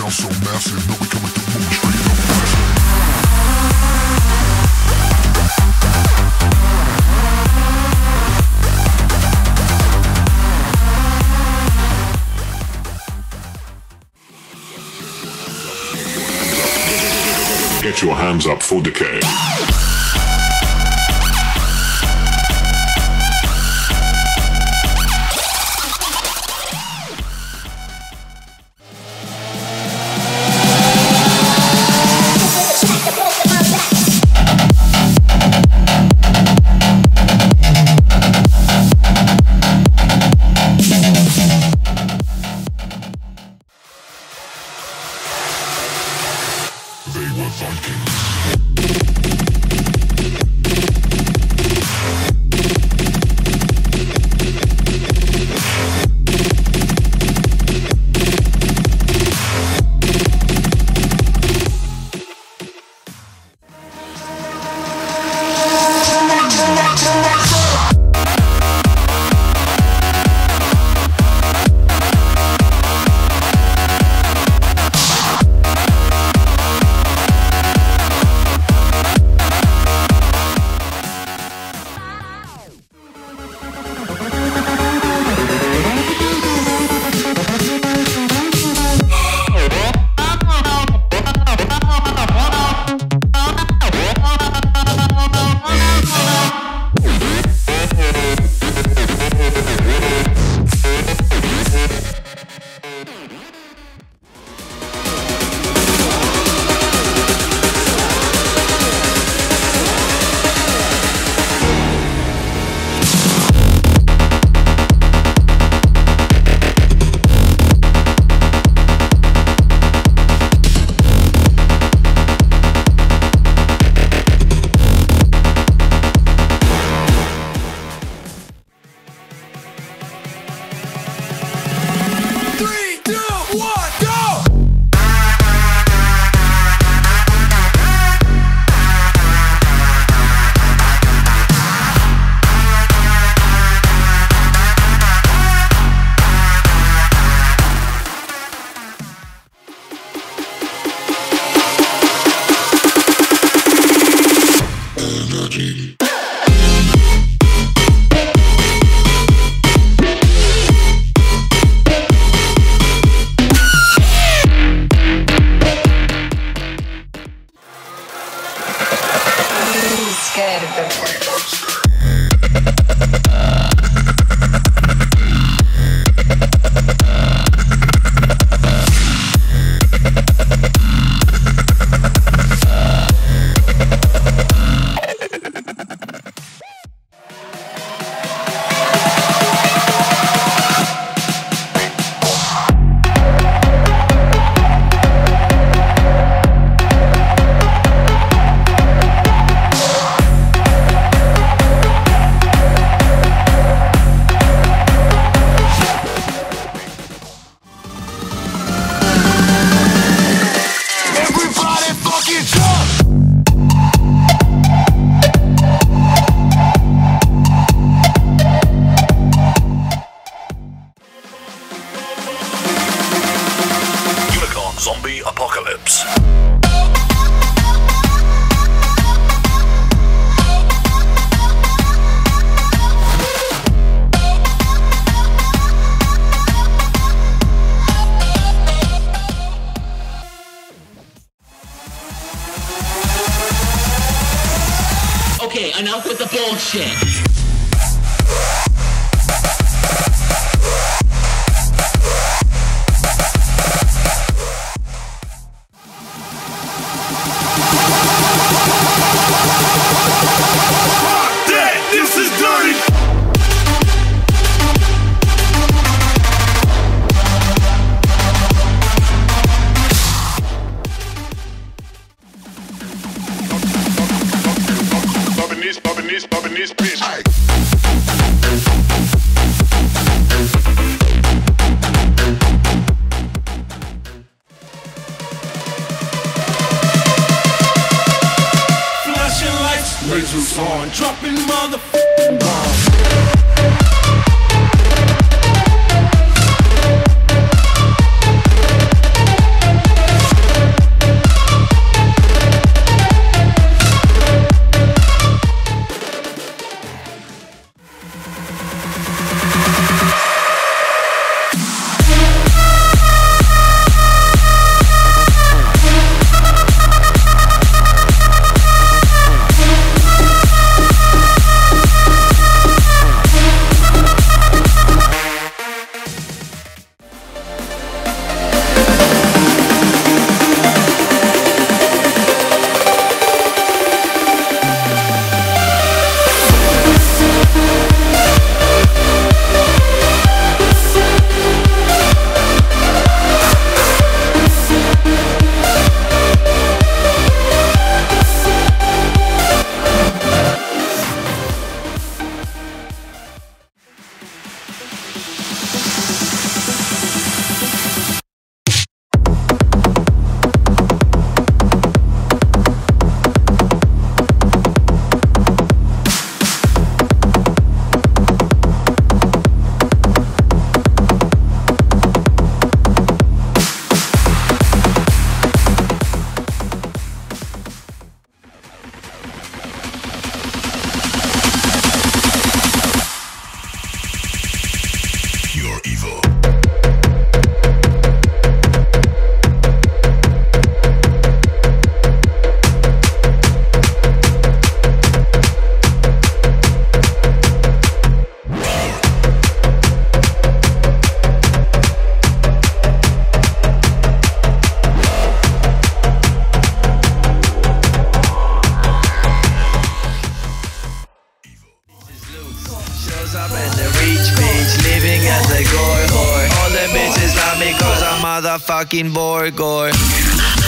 sound so massive, we coming through straight up. Get your hands up for decay. Vikings. Zombie Apocalypse. Okay, enough with the bullshit. razors on, dropping motherfucking bombs. motherfucking Borgore.